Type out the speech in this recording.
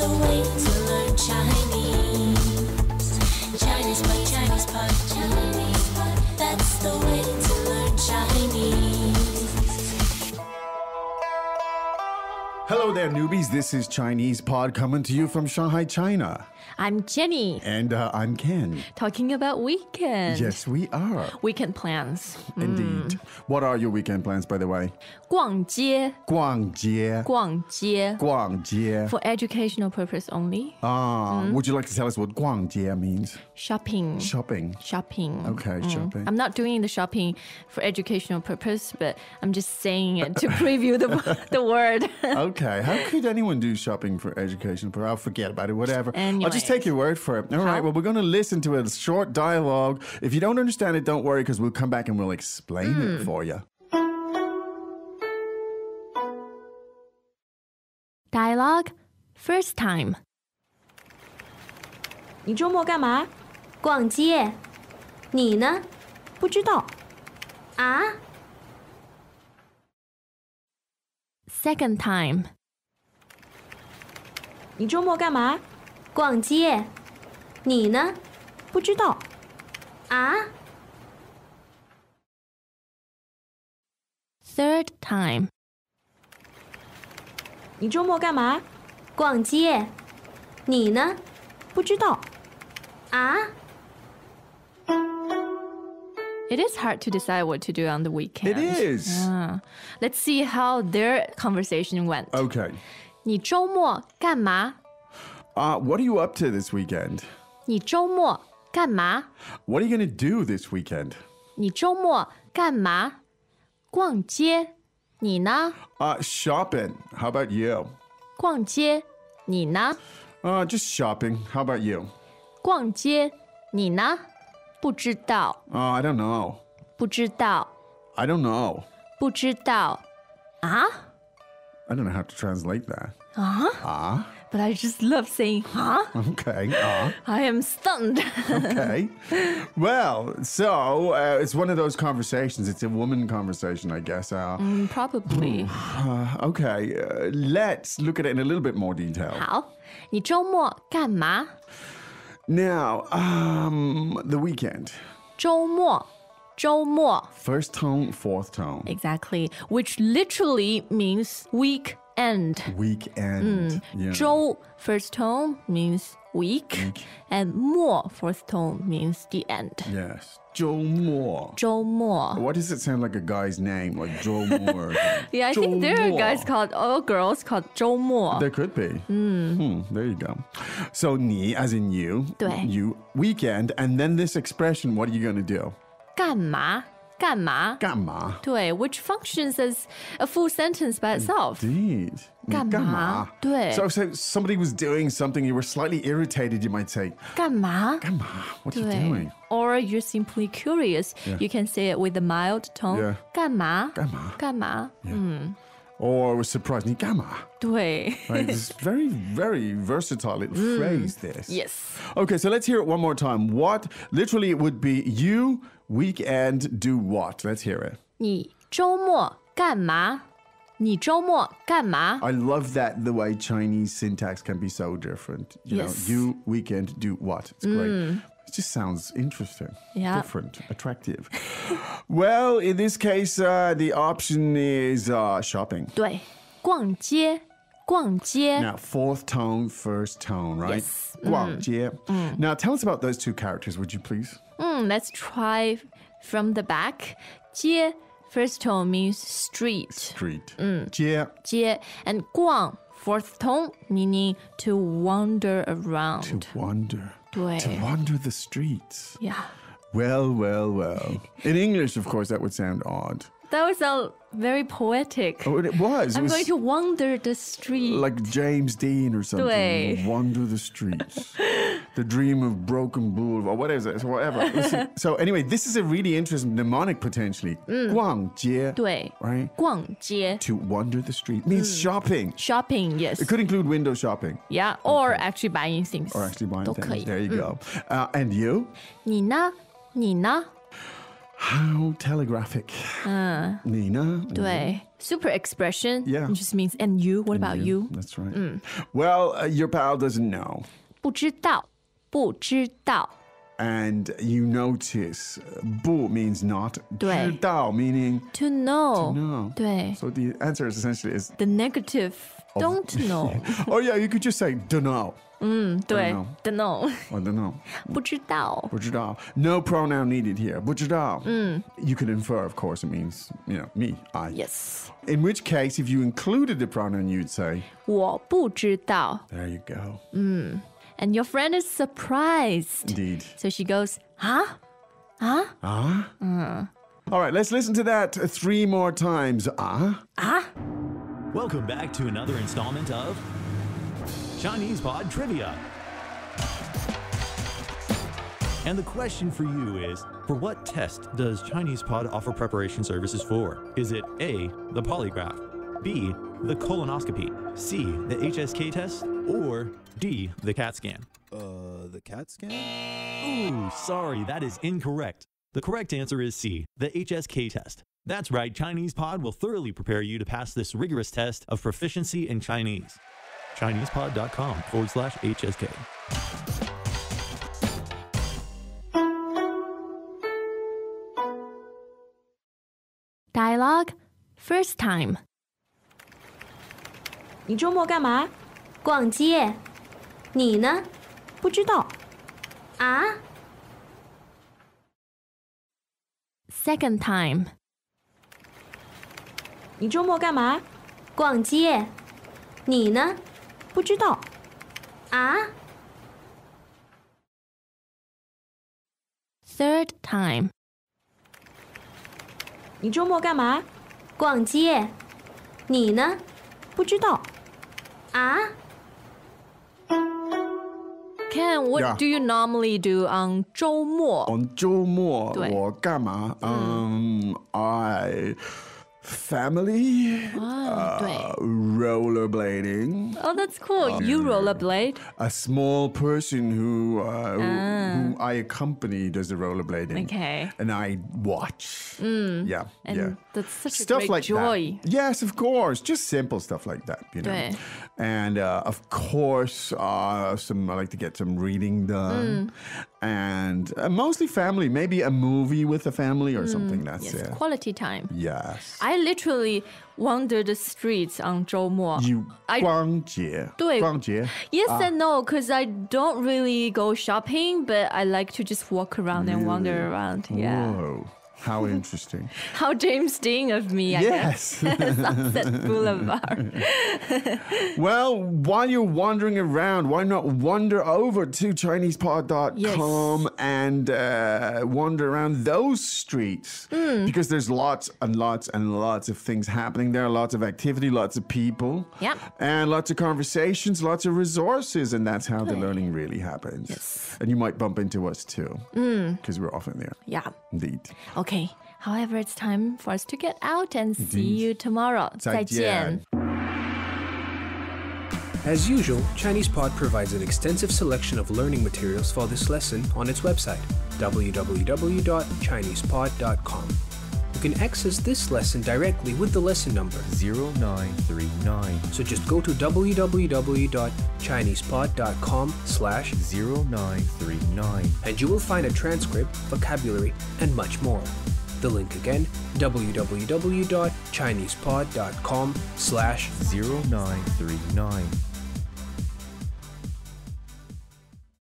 to learn Chinese. Chinese Chinese Pod. That's the way to learn Chinese. there, newbies. This is Chinese Pod coming to you from Shanghai, China. I'm Jenny, And uh, I'm Ken. talking about weekend. Yes, we are. Weekend plans. Indeed. What are your weekend plans, by the way? 逛街,逛街.逛街.逛街. For educational purpose only. Ah, would you like to tell us what 逛街 means? Shopping. Shopping. shopping. Okay, shopping. I'm not doing the shopping for educational purpose, but I'm just saying it to preview the, the word. Okay, how could anyone do shopping for education? But I'll forget about it, whatever. I'll just take Anyways. your word for it. All right, How? well, we're going to listen to a short dialogue. If you don't understand it, don't worry, because we'll come back and we'll explain it for you. Dialogue first time. 你周末干嘛？逛街。你呢？不知道。啊？ Second time. 你周末干嘛？逛街。你呢？不知道。啊？ Third time. 你周末干嘛？逛街。你呢？不知道。啊？ It is hard to decide what to do on the weekend. It is. Ah. Let's see how their conversation went. Okay. 你周末干嘛？ Uh, what are you up to this weekend? 你周末干嘛？ What are you going to do this weekend? 你周末干嘛？逛街。你呢？ Uh, shopping. How about you? 逛街。你呢？ Uh, just shopping. How about you? 逛街。你呢？不知道， Uh, I don't know. 不知道， I don't know. 不知道。啊 I don't know how to translate that. 啊 Ah, But I just love saying 啊 okay. Ah, I am stunned. okay. well, so uh, it's one of those conversations. It's a woman conversation, I guess. Uh, Mm, Probably. uh, okay, uh, let's look at it in a little bit more detail. 好，你周末干嘛？ Now, um, the weekend. 周末， 周末 First tone, fourth tone. exactly, which literally means weekend. Weekend. Yeah. 周 first tone means week, and 末 fourth tone means the end. Yes. Joe Moore. 周末。 What does it sound like a guy's name? Like Joe Moore? Yeah, I think there are guys Moore. called or girls called 周末。 There could be. Hmm, there you go. So, ni, as in you, 对 you, weekend, and then this expression, what are you going to do? 干嘛？干嘛？干嘛?对，which functions as a full sentence by itself. Indeed. 干嘛？干嘛?对。 So, so somebody was doing something, you were slightly irritated, you might say, 干嘛？干嘛? What are you 对 doing?。 Or you're simply curious. You can say it with a mild tone. Yeah. 干嘛？干嘛?干嘛？ Or was surprised, 你干嘛?对。 Right? It's very, very versatile little phrase, this. Yes. Okay, so let's hear it one more time. What? Literally, it would be you, weekend, do what? Let's hear it. 你周末干嘛？你周末干嘛？ I love that the way Chinese syntax can be so different. You Yes. know, you, weekend, do what? It's great. It just sounds interesting, Yeah. different, attractive. well, in this case, uh, the option is uh, shopping. 对，逛街，逛街。 Now, fourth tone, first tone, right? Yes. 逛街. Now, tell us about those two characters, would you please? Hmm, let's try from the back. 街 first tone means street. Street. 街.街 and 逛 fourth tone meaning to wander around. To wander. 对 To wander the streets. Yeah. Well, well, well. In English, of course, that would sound odd. That was a very poetic. Oh, it was. I'm was going to wander the street. like James Dean or something. 对 Wander the streets. the dream of broken boulevard. What is it? Whatever. Listen, so anyway, this is a really interesting mnemonic potentially. 逛街. 对 Right? 逛街 To wander the street means shopping. shopping yes It could include window shopping yeah or actually buying things or actually buying 都可 things. 以 There you go. Uh, and you? 你呢？你呢？ How telegraphic. 你呢？对，super expression. Yeah. It just means and you. What about you? That's right. Well, uh, your pal doesn't know. 不知道， 不知道。 And you notice, uh, 不 means not. 对。知道 meaning To know. no. 对 So the answer is essentially is, The negative. Don't know. oh yeah, you could just say don't know 对 know. Don't know. or don't know. 不知道。不知道. No pronoun needed here. 不知道. You could infer, of course, it means, you know, me, I. Yes. In which case, if you included the pronoun, you'd say, 我不知道。 there you go. and your friend is surprised. Indeed. So she goes, huh? Huh? Huh? All right, let's listen to that three more times. Ah. Ah. Welcome back to another installment of Chinese Pod Trivia. And the question for you is For what test does Chinese Pod offer preparation services for? Is it A, the polygraph, B, the colonoscopy, C, the HSK test, or D, the CAT scan? Uh, the CAT scan? Ooh, sorry, that is incorrect. The correct answer is C, the HSK test. That's right, Chinese Pod will thoroughly prepare you to pass this rigorous test of proficiency in Chinese. ChinesePod.com forward slash HSK. Dialogue. First time. 你周末干嘛？ 逛街。你呢？不知道。啊？Second time. 你周末干嘛？逛街。你呢？不知道。啊？Third time. 你周末干嘛？逛街。你呢？不知道。啊？Ken, what Yeah. do you normally do on 周末? On 周末对。我干嘛？Um, I family. Ah, uh, rollerblading. Oh, that's cool. Um, you rollerblade? A small person who, uh, who, ah. who I accompany does the rollerblading. Okay. And I watch. Mm. Yeah. And yeah. that's such stuff like joy. That. Yes, of course. Just simple stuff like that, you know. And uh, of course, uh, some I like to get some reading done. Mm and uh, mostly family. Maybe a movie with a family or something. That's Yes, it. quality time. Yes. I literally wander the streets on 周末. you I- 逛街.对。逛街. Yes and no, because I don't really go shopping, but I like to just walk around and wander around. Yeah. Whoa. How interesting. How James Dean of me, I guess. yes. Sunset Boulevard. well, while you're wandering around, why not wander over to ChinesePod.com and uh, wander around those streets? Hmm. Because there's lots and lots and lots of things happening there, lots of activity, lots of people. Yep. And lots of conversations, lots of resources, and that's how the learning really happens. Yes. And you might bump into us too, Hmm. because we're often there. Yeah. Indeed. Okay. However, it's time for us to get out and see you tomorrow. 再见。As usual, ChinesePod provides an extensive selection of learning materials for this lesson on its website, www.chinesepod.com. You can access this lesson directly with the lesson number, 0939 so just go to www.chinesepod.com slash 0939 and you will find a transcript, vocabulary, and much more. The link again, www.chinesepod.com slash 0939